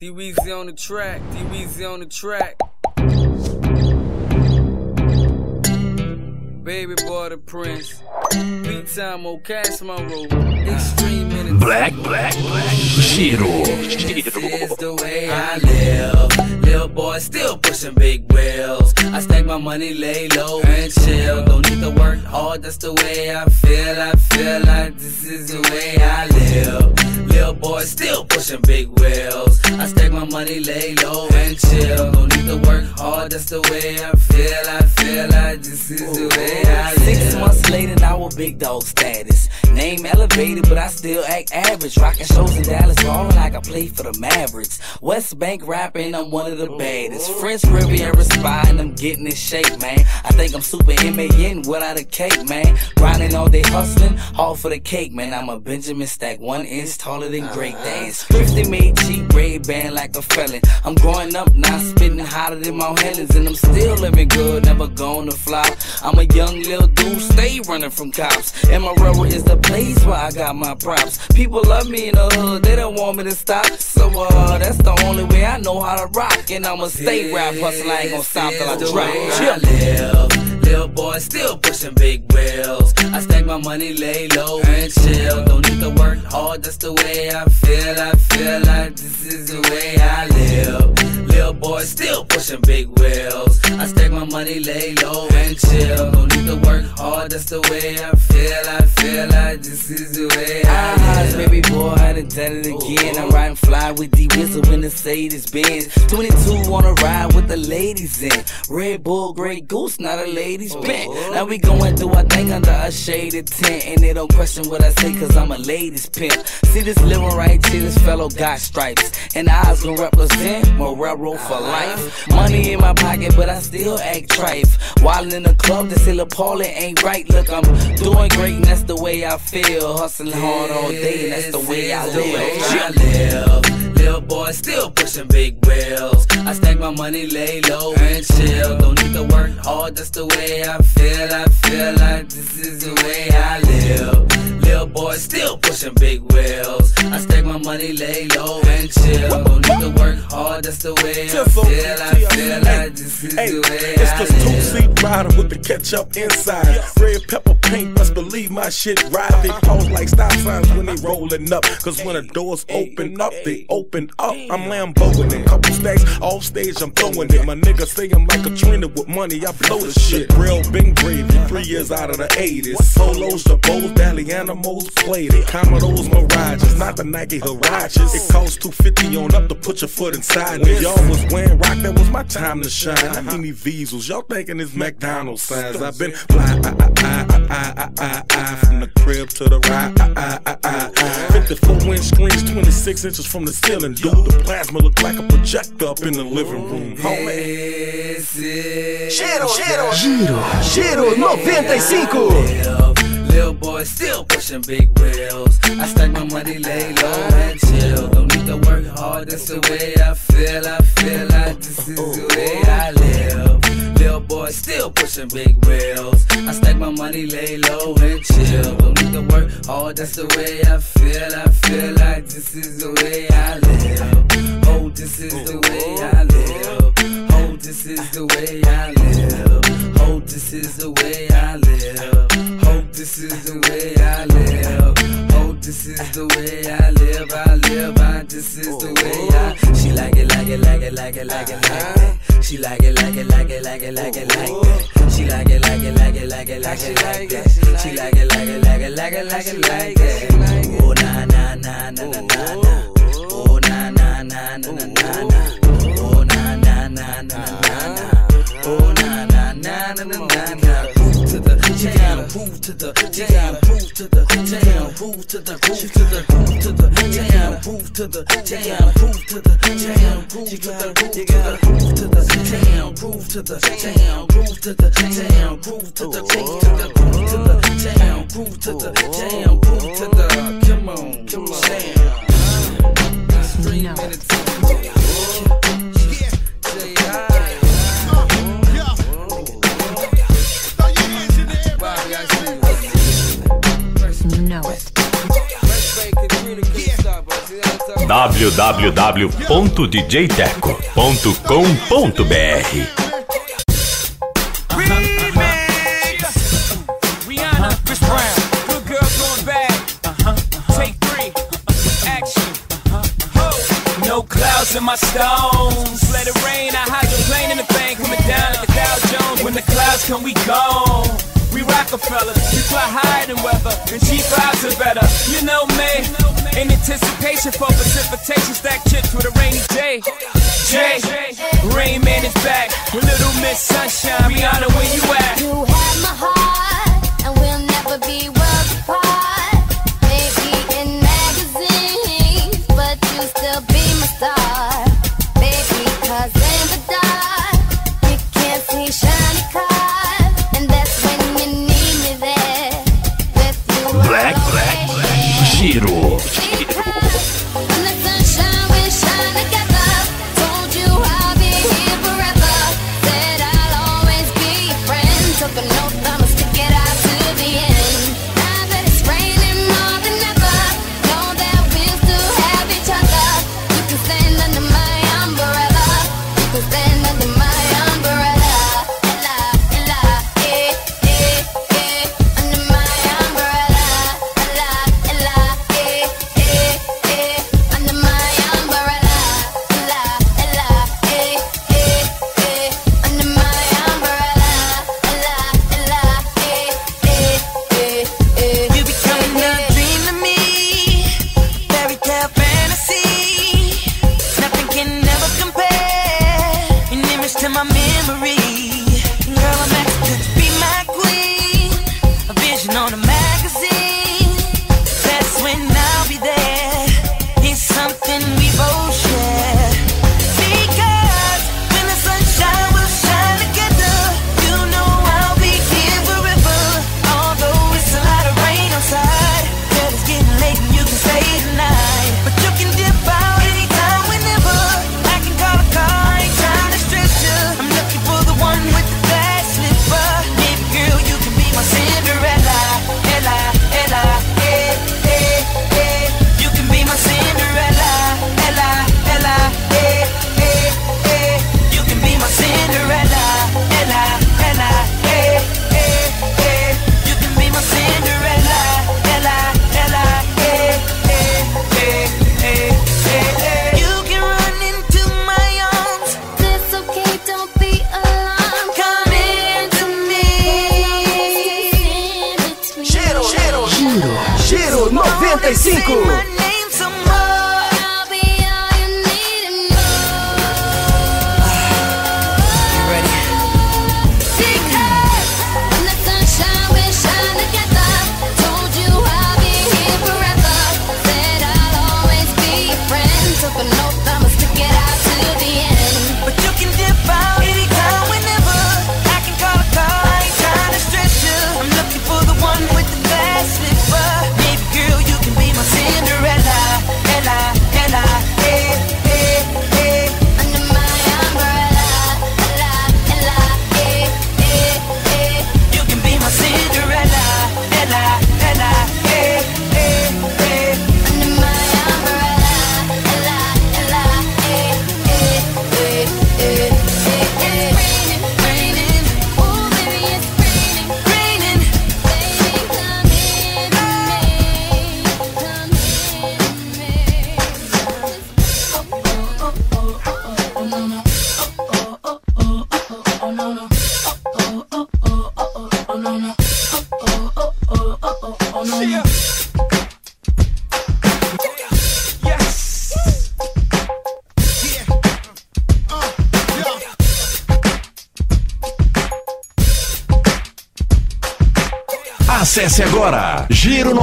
D Weezy on the track, D Weezy on the track. Baby boy the prince. Beat time on Cash Monroe. Extreme minutes. Black, black, black. Giro. This is the way I live. Little boy still pushing big wheels. I stack my money, lay low and chill. Don't need to work hard, that's the way I feel. I feel like this is the way I live. Little boy still pushing big wheels. I stack my money, lay low and chill. Don't need to work hard, that's the way I feel. I feel like this is the way I live. Six months later, now a big dog status. Name elevated, but I still act average. Rocking shows in Dallas, ballin' like I play for the Mavericks. West Bank rapping, I'm one of the baddest. French Riviera and I'm getting in shape, man. I think I'm super M-A-N without a cake, man. Grinding all day, hustling, all for the cake, man. I'm a Benjamin Stack, one inch taller than Great Dance. Thrifty made cheap red band like a felon. I'm growing up now, spitting hotter than Mount Helens, and I'm still living good, never gonna flop. I'm a young little dude, stay running from cops. And my rubber is the place where I got my props. People love me in the hood, they don't want me to stop. So uh, that's the only way I know how to rock. And I'ma stay rap hustling, I ain't gonna stop till I This is the drop. way Little boy still pushing big wheels. I stack my money, lay low and chill. Don't need to work hard, that's the way I feel. I feel like this is the way I live. Little boy still pushing big wheels. I stack my money, lay low and chill. Don't need to work hard, that's the way I feel. I feel like this is the way I ah, live. baby boy, I done done it again. I'm riding fly with D Whistle in the Mercedes Benz. 22 wanna ride with the ladies in. Red Bull, Grey Goose, not a lady's pimp. Oh, now we going do our thing under a shaded tent. And they don't question what I say, cause I'm a ladies pimp. See this living right here, this fellow got stripes. And eyes gon' represent Morero for ah. life. Money in my pocket, but I still act trife. While in the club, they say La Paula ain't right. Look, I'm doing great, and that's the way I feel. Hustling hard all day, and that's the way I This is the way live. I live. Little boy still pushing big wheels. I stack my money, lay low and chill. Don't need to work hard, that's the way I feel. I feel like this is the way I live. Little boy still pushing big wheels. I stack my money, lay low and chill. Don't need to work hard, that's the way I Just so feel. I feel like this is Hey, the way it's I this two-seat rider with the ketchup inside. Red pepper paint, best believe my shit ride. They pause like stop signs when they rolling up. Cause when the doors open up, they open up. I'm Lamboing it. Couple stacks off stage, I'm throwing it. My nigga say I'm like a trainer with money, I blow the shit. Real big gravy, three years out of the 80s. Solos, the Bowls, Dally Animals played it. Commodores, Mirages, not the Nike Huaraches. It costs 250 on up to put your foot inside. When y'all was wearing rock, that was my time to shine. I need me Visals, y'all thinking it's McDonald's signs. I've been fly, I, I, I, I, I, I, I, from the crib to the ride. I, I, I, I. 54 inch screens, 26 inches from the ceiling. Dude, the plasma look like a projector up in the living room. Homie. This is Giro, giro, giro, giro 95. Little boy still pushing big wheels. I stack my money, lay low and chill. Don't need to work hard, that's the way I feel. I feel like this is the way I live. Little boy still pushing big wheels. I stack my money, lay low and chill. Don't need to work hard, that's the way I feel. I feel like this is the way I live. Oh, this is the way I live. Oh, this is the way I live. Oh, this is the way like it, like it, like it. She like it, like it, like it, like it, like it, like that. www.djteco.com.br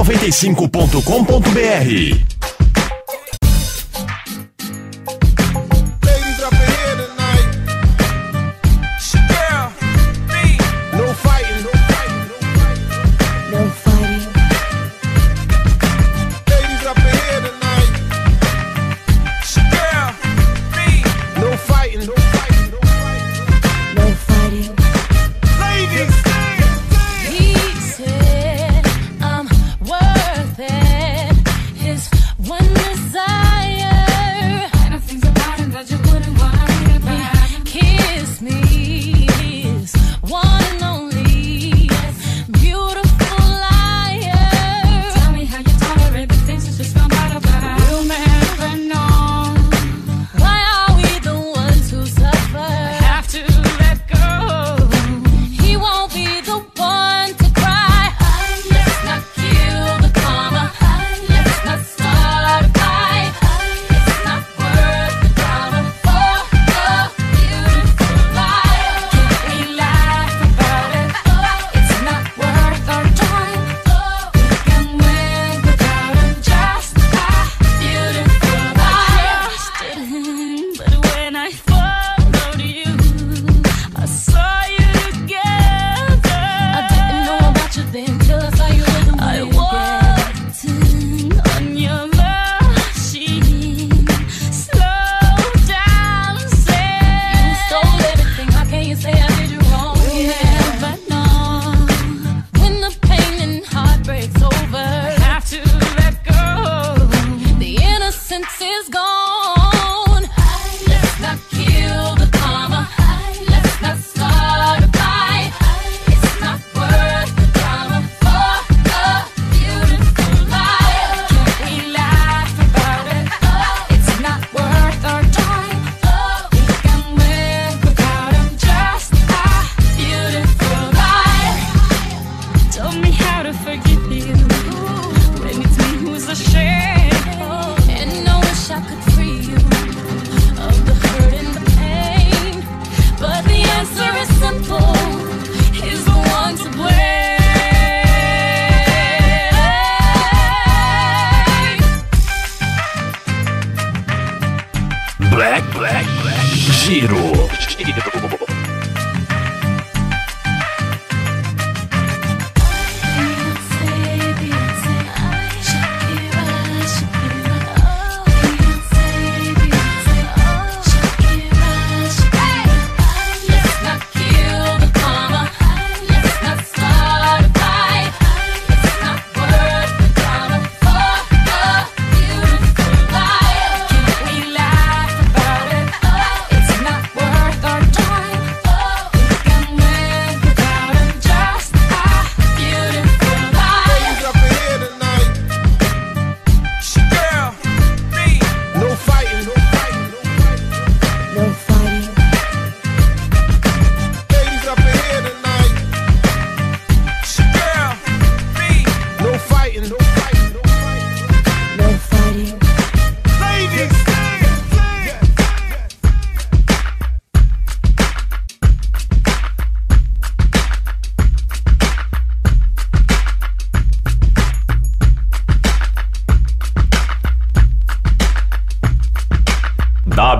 95.com.br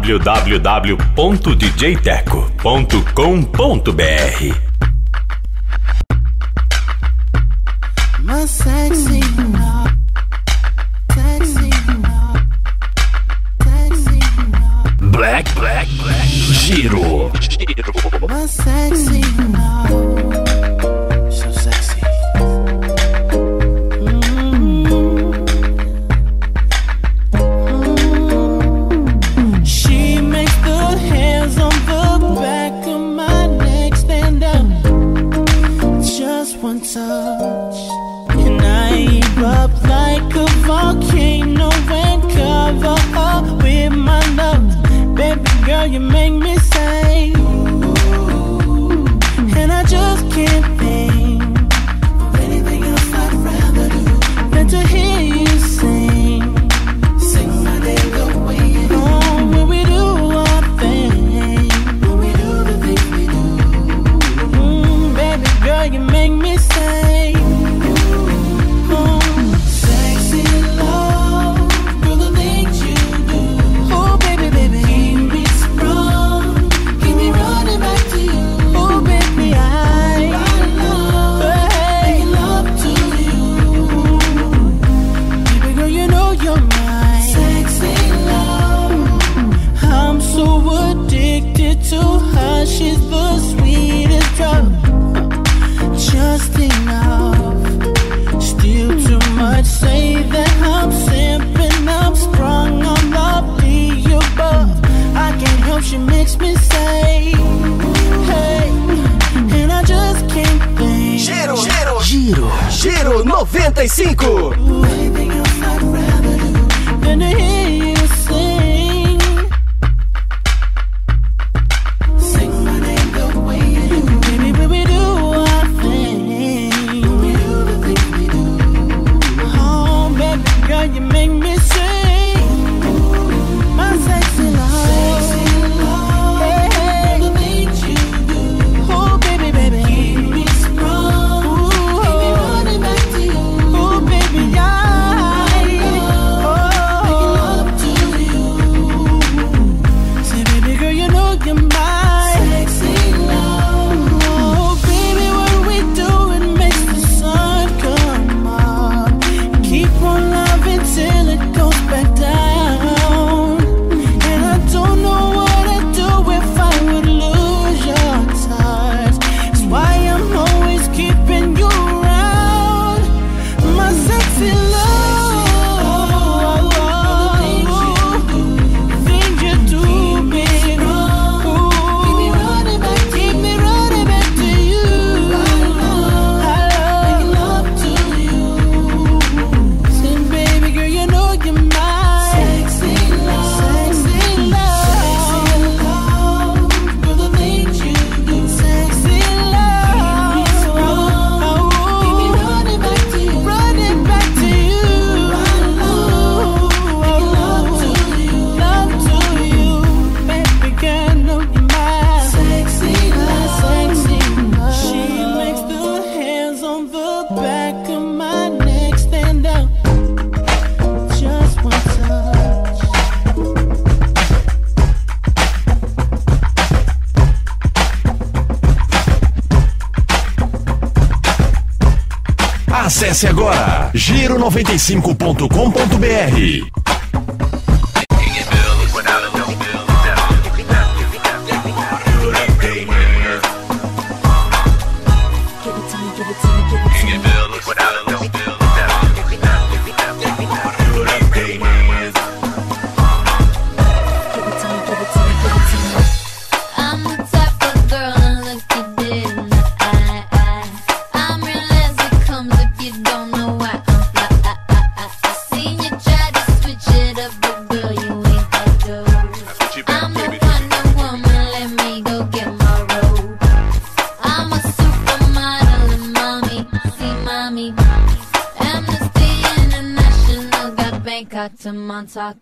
www.djteco.com.br 95. Acesse agora giro95.com.br. to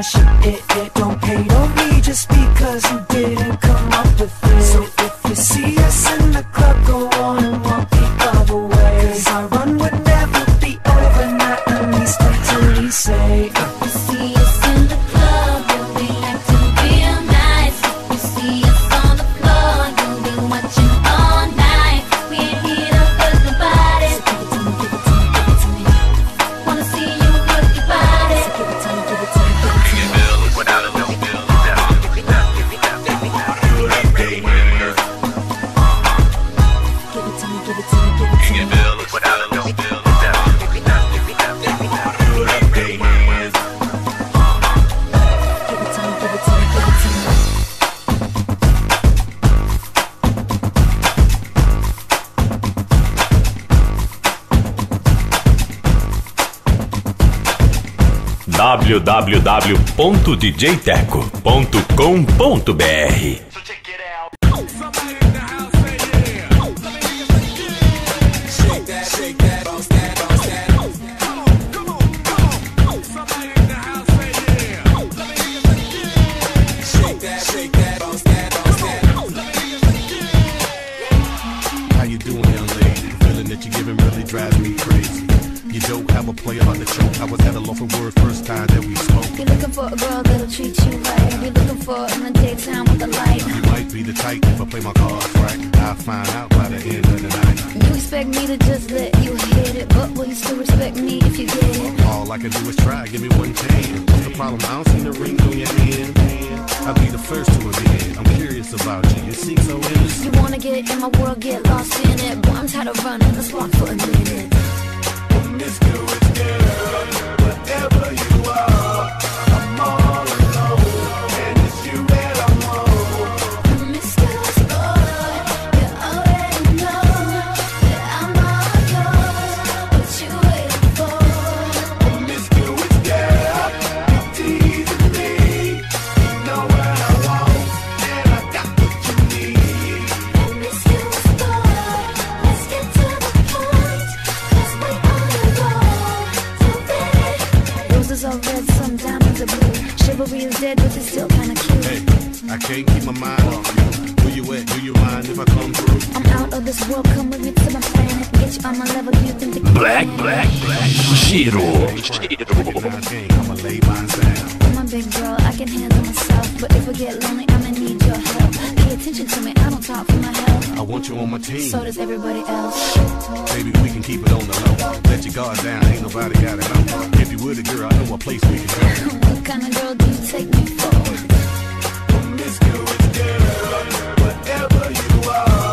my shit? www.djteco.com.br can handle myself, but if I get lonely, I'ma need your help. Pay attention to me, I don't talk for my health. I want you on my team. So does everybody else. Baby, we can keep it on the low. Let your guard down, ain't nobody got it on. If you were the girl, I know a place we can go. what kind of girl do you take me for? Miss you, girl, whatever you are.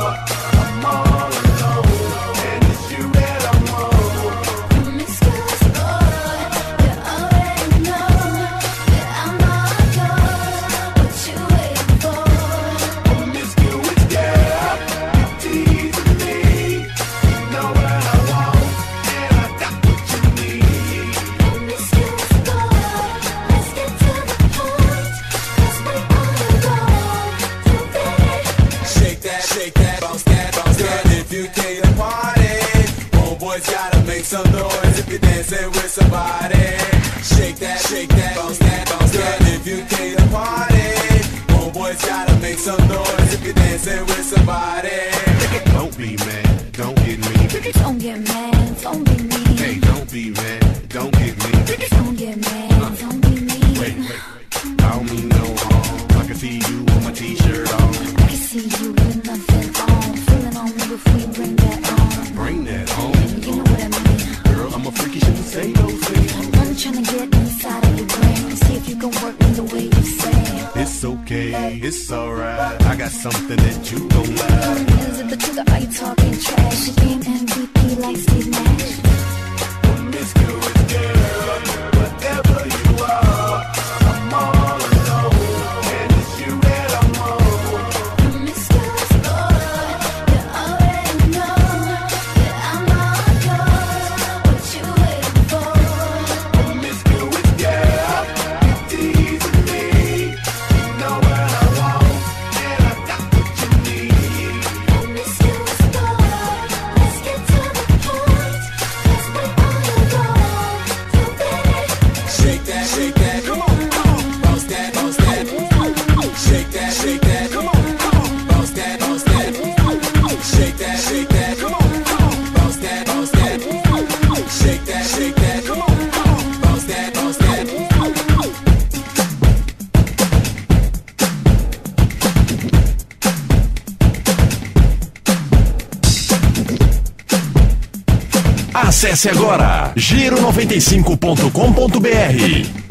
agora. Giro95.com.br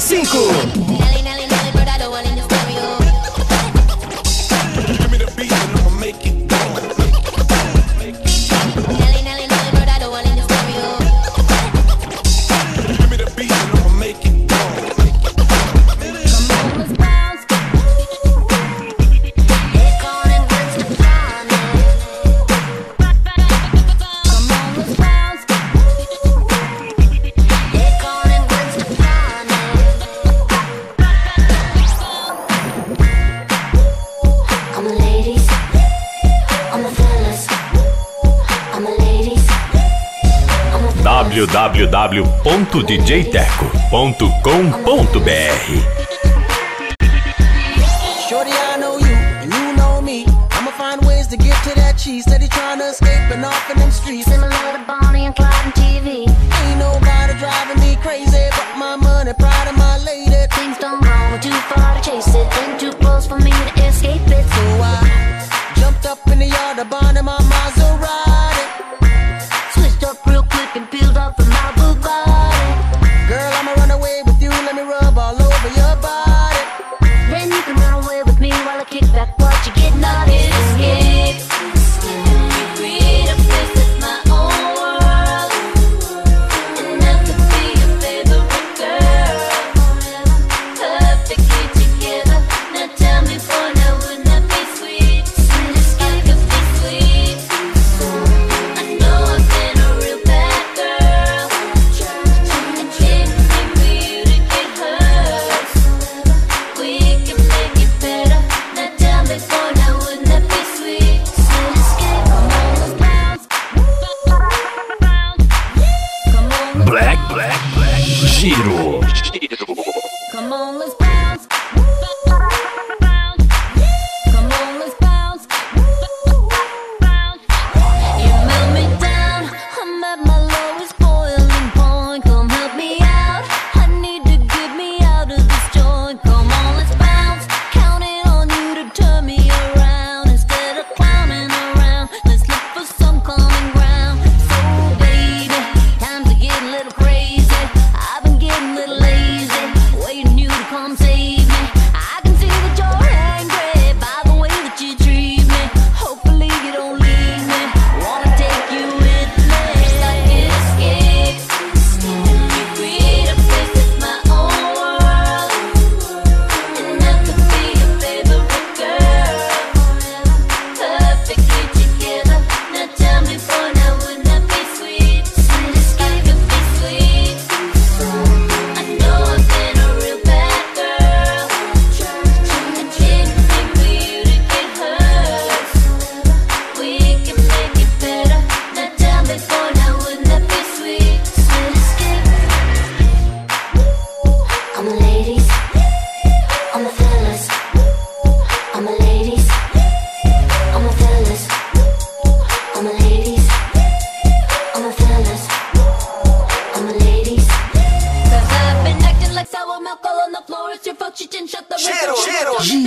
95. www.djteco.com.br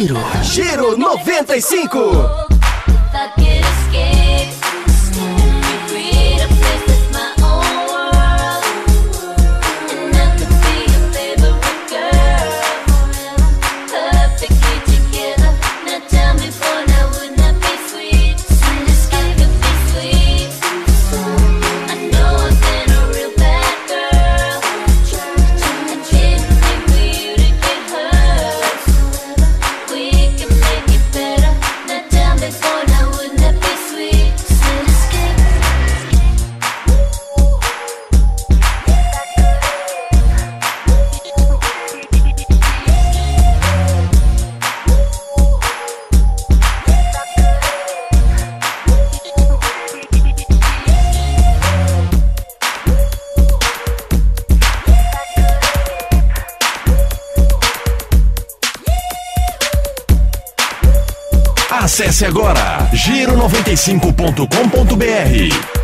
Giro. Giro 95. Acesse agora giro95.com.br.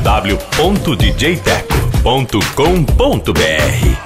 www.djteco.com.br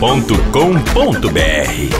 www.djteco.com.br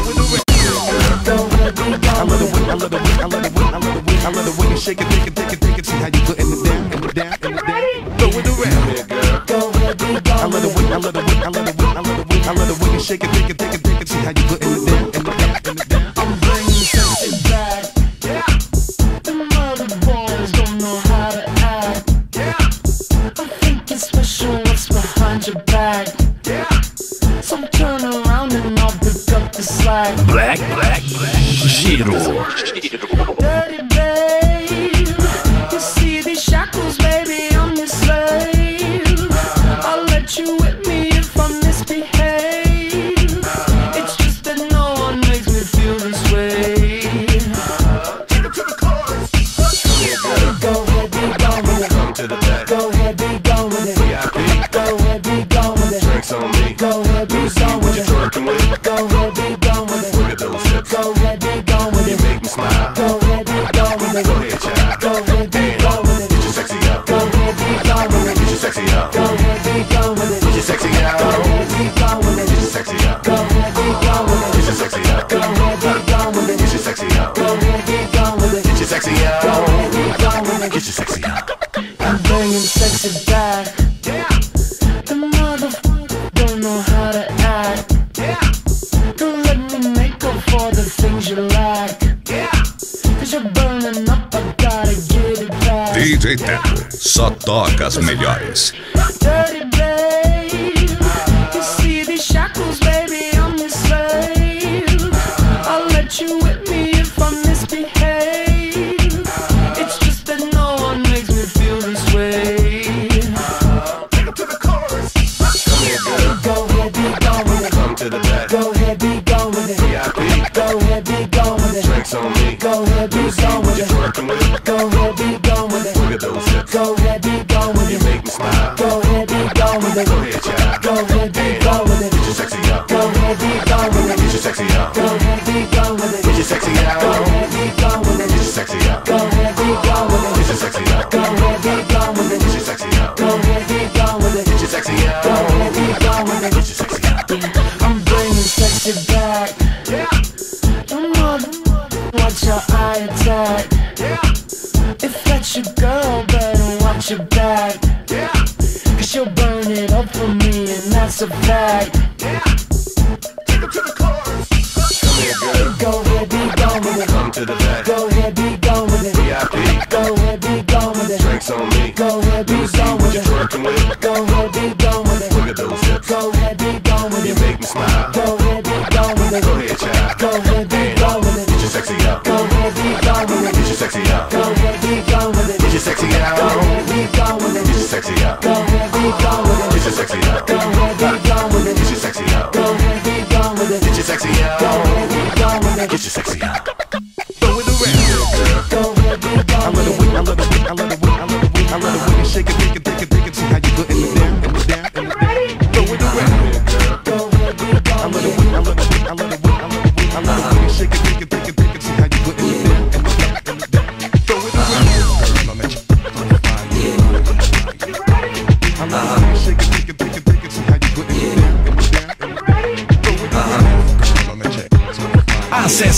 eye attack. If that's your girl, better watch your back. Cause she'll burn it up for me, and that's a fact. Take it to the chorus. Come here, girl. Go ahead, be gone with it. Come to the back. Go ahead, be gone with it. VIP. Go ahead, be gone with it. Drinks on me. Go ahead, be gone with it. twerking with. Go ahead, be gone with it. Look at those hips. Go ahead, be gone with it. You make me smile. Go ahead, be gone with it. Go ahead, sexy out. Go ahead, be gone with it. Get your sexy Go out. ahead, be gone with Get your it. sexy out. Go ahead, be gone with Get your sexy out. Go ahead, be gone with it. Get your sexy out. Go ahead, be gone with it. Get your sexy Go out. ahead, be gone with it. Get your sexy out. Throw it around. Go ahead, be I gone love with the it. way, I love the way, I love the way, I love the way, I love the way you shake it, take it,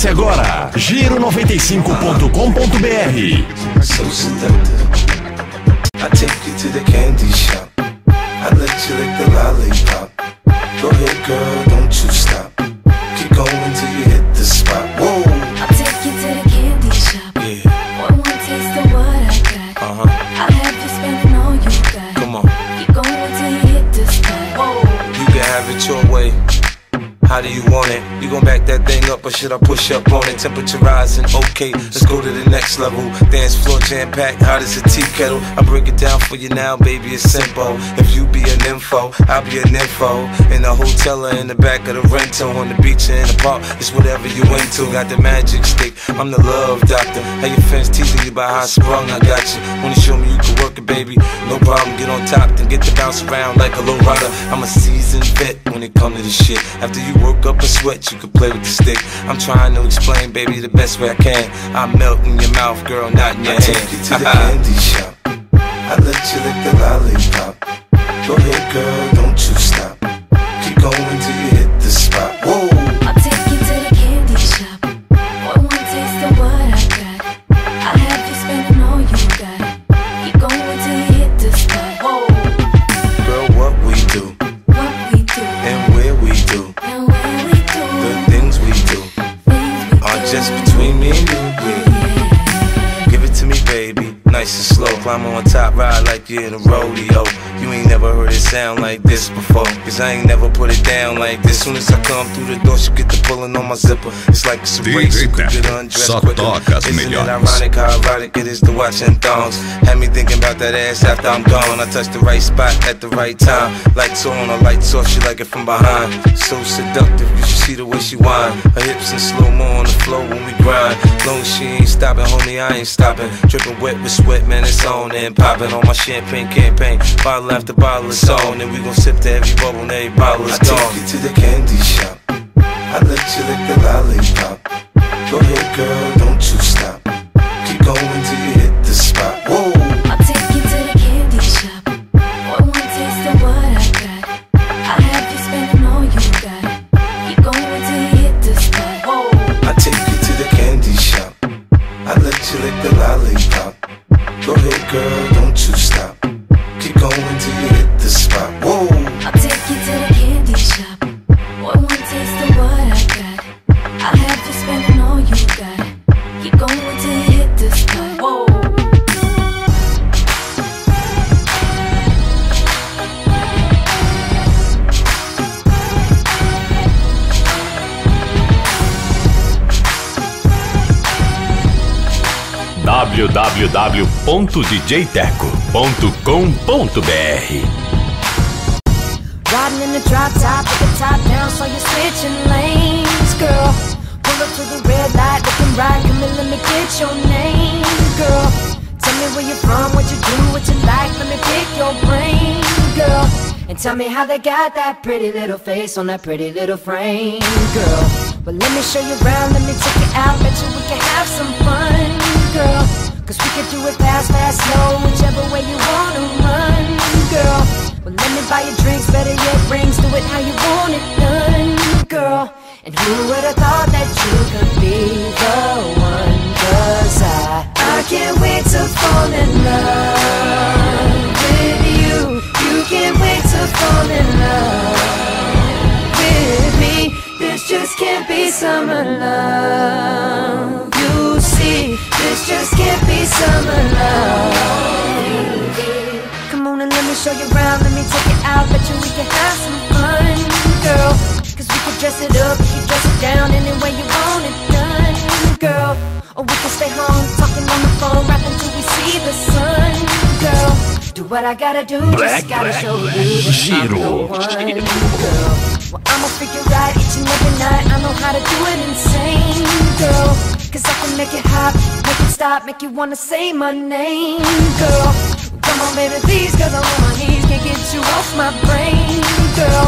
Acesse agora giro95.com.br. so seductive. I take you to the candy shop. I let you lick the lollipop. Go ahead, girl, don't you stop. Keep going till you hit the spot. Whoa, I'll take you to the candy shop. yeah, One more taste of what I got. uh huh. I'll have you spending all you got. Come on, Keep going till you hit the spot. Whoa. you can have it your way. How do you want it? You gon' back that thing up or should I push up on it? Temperature rising, okay, let's go to the next level. Dance floor jam packed, hot as a tea kettle. I break it down for you now, baby, it's simple. If you be an info, I'll be an info. In a hotel or in the back of the rental, on the beach or in the park, it's whatever you into. Got the magic stick, I'm the love doctor. How your fans teasing you about how I sprung, I got you. Wanna show me you can work it, baby? No problem, get on top, then get to bounce around like a low rider. I'm a seasoned vet when it come to this shit. After you work up a sweat, you can play with the stick. I'm trying to explain, baby, the best way I can. I melt in your mouth, girl, not in your I hand. take you to the candy shop. I let you lick the lollipop. Go ahead, girl, don't you stop. Keep going till Climb on top, ride like you're in a rodeo. You ain't never heard it sound like this before. Cause I ain't never put it down like this. Soon as I come through the door, she get the pulling on my zipper. It's like it's a race. Who can get undressed quicker. Isn't it ironic how erotic it is to watching thongs? Had me thinking about that ass after I'm gone. I touch the right spot at the right time. Lights on, or lights off, she like it from behind. So seductive, you should see the way she whine. Her hips in slow mo on the floor when we grind. Long she ain't stopping, homie, I ain't stopping. Dripping wet with sweat, man, it's on and popping on my champagne campaign. Bottle after bottle, it's on, and we gon' sip to every bubble, and every bottle is I take you to the candy shop. I let you lick the lollipop. Go ahead, girl, don't you stop. Keep going www.djteco.com.br Riding in the drop top with the top down, so you're switching lanes, girl. Pull up to the red light, looking right, come let me get your name, girl. Tell me where you're from, what you do, what you like, let me pick your brain, girl. And tell me how they got that pretty little face on that pretty little frame, girl. Well, let me show you around, let me take you out, bet you we can have some fun, girl. Cause we can do it fast, fast, slow, whichever way you wanna run, girl. Well, let me buy you drinks, better yet rings, do it how you want it done, girl. And who would have thought that you could be the one? Cause I, I can't wait to fall in love with you. You can't wait to fall in love with me. This just can't be summer love. You see, this just can't be summer love. Come on and let me show you around, let me take you out, bet you we can have some fun, girl. Cause we can dress it up, we can dress it down any way you want it done, girl. Or we can stay home, talking on the phone, rapping till we see the sun, girl. Do what I gotta do, Black, just gotta black, show black. you that I'm the Giro, one, giro. girl. Well, I'ma figure out each and every night, I know how to do it insane, girl. Cause I can make it hot, it stop, make you wanna say my name, girl. Come on, baby, please, cause I'm on my knees, can't get you off my brain, girl.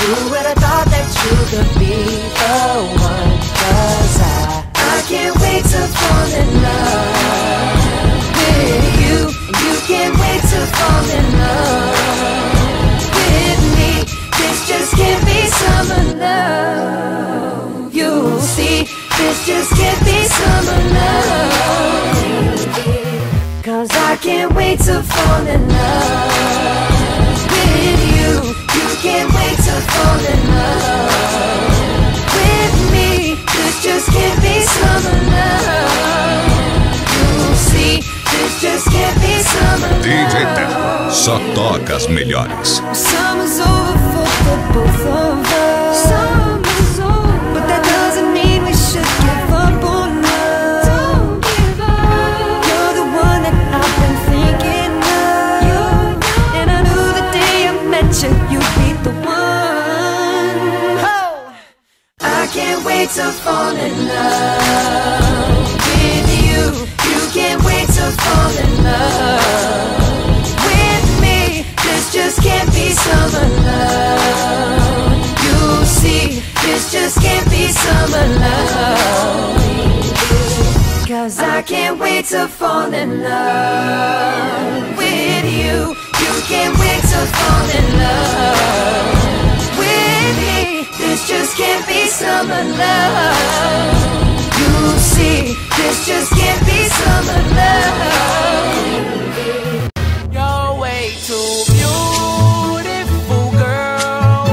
Who would have thought that you could be the one? Cause I, I can't wait to fall in love with you. You can't wait to fall in love with me. This just can't be summer love. You'll see, this just can't be summer love. Cause I can't wait to fall in love with you. You can't wait to fall in love with me. This just can't be summer love. You'll see, this just can't be summer DJ love. Teco, só toca as melhores. Summer's over wait to fall in love with you. You can't wait to fall in love with me. This just can't be summer love. You see, this just can't be summer love. Cause I can't wait to fall in love with you. You can't wait to fall in love with me. This just can't be summer love. You see, this just can't be summer love. You're way too beautiful, girl.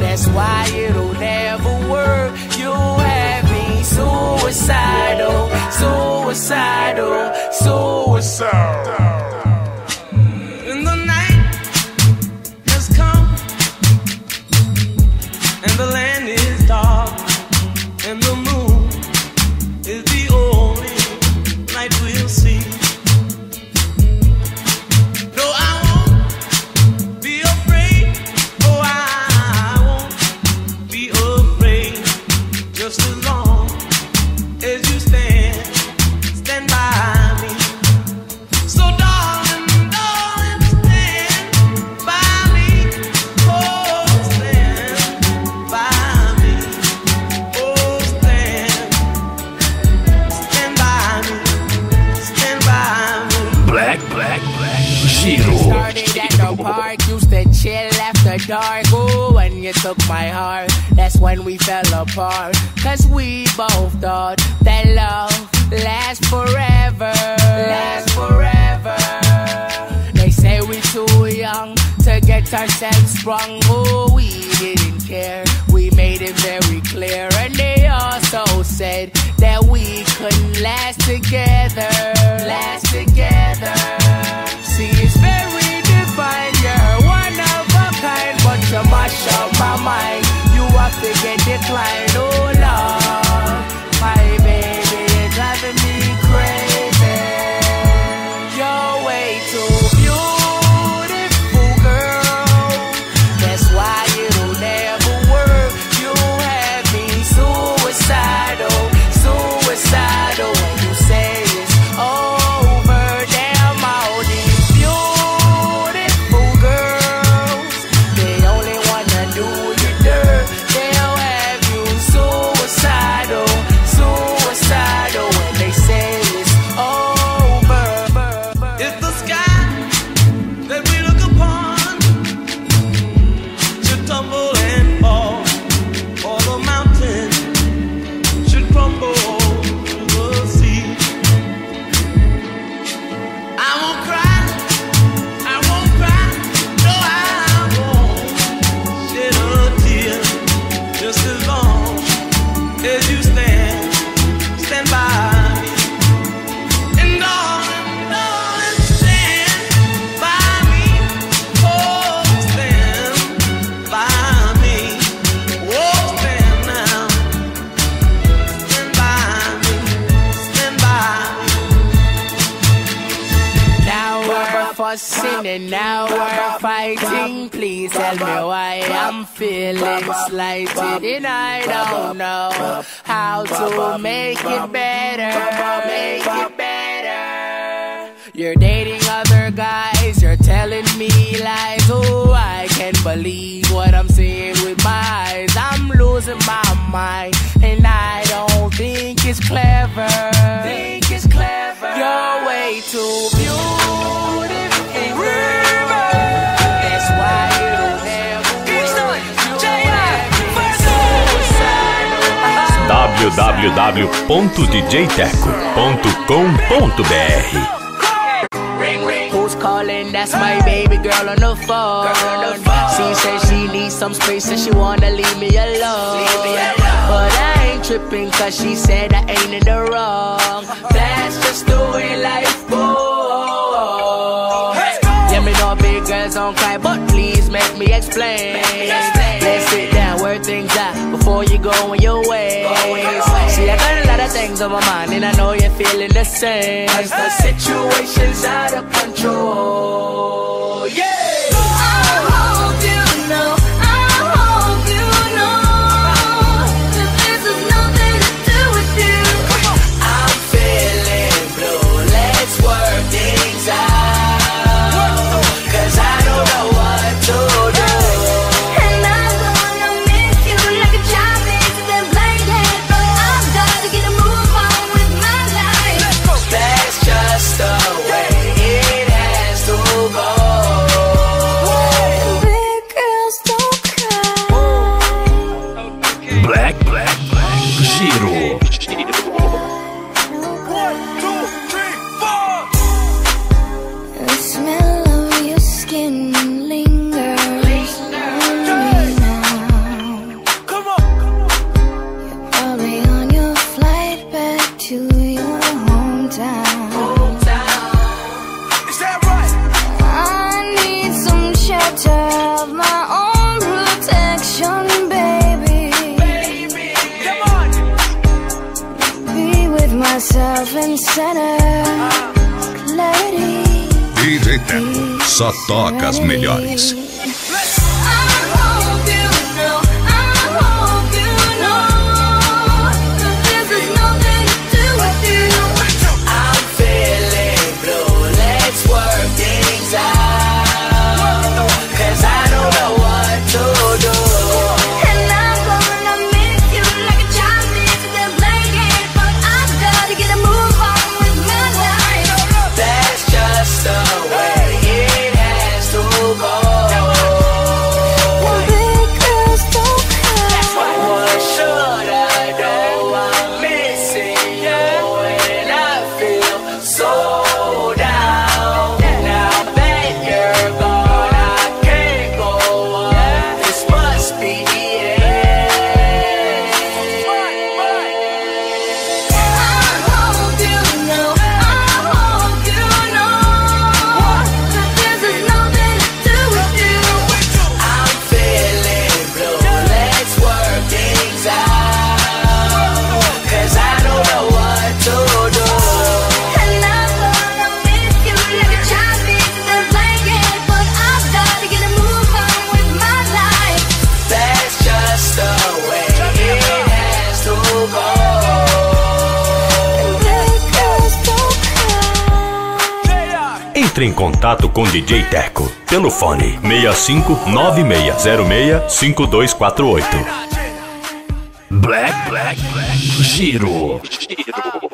That's why it'll never work. You have me suicidal, suicidal, suicidal. www.djteco.com.br Who's calling? That's my baby girl on the phone. She said she needs some space and she wanna leave me alone. But I ain't tripping cause she said I ain't in the wrong. That's just the way life goes. Yeah, me know big girls don't cry, but please make me explain. Let's sit down, work things out before you go on your way lot of things on my mind, and I know you're feeling the same. Cause the situation's out of control. Yeah! I hope you know. Só toca as melhores. DJ Teco. Telefone 6596065248. Black, Black, Black. Giro. Giro.